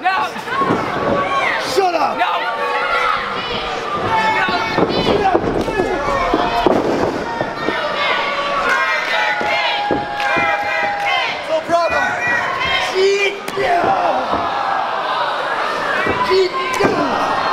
No! Shut up! No! Get!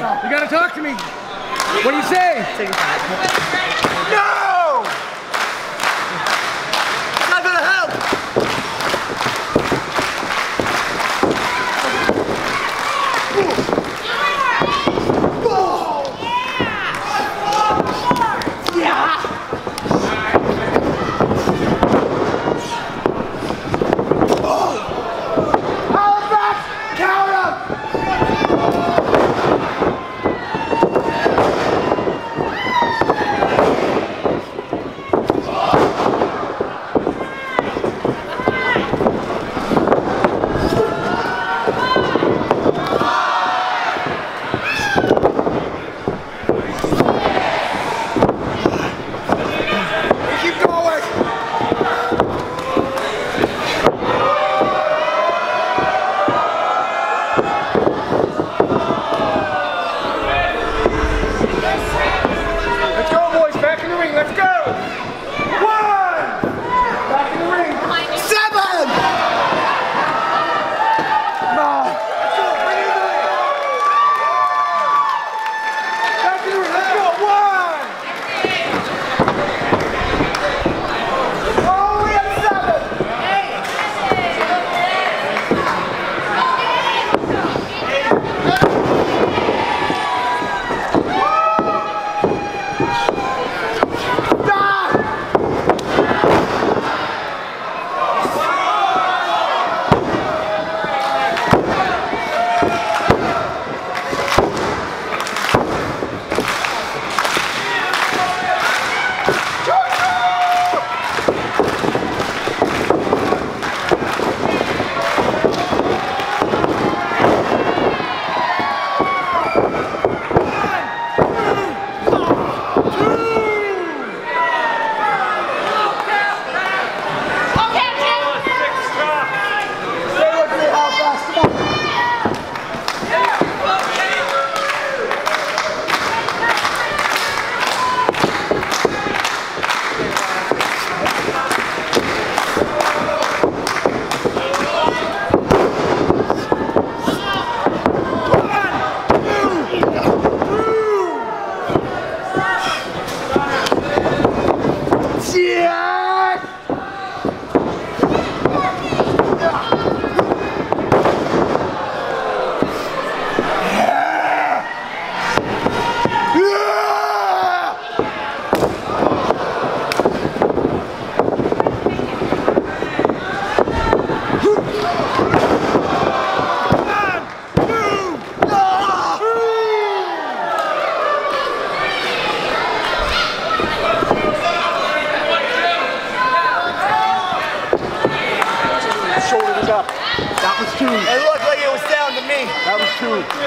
You gotta talk to me. What do you say? No!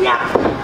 Yeah.